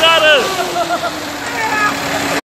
caras!